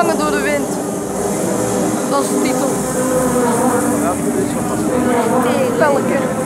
Gevangen door de wind. Dat is de titel. Welke?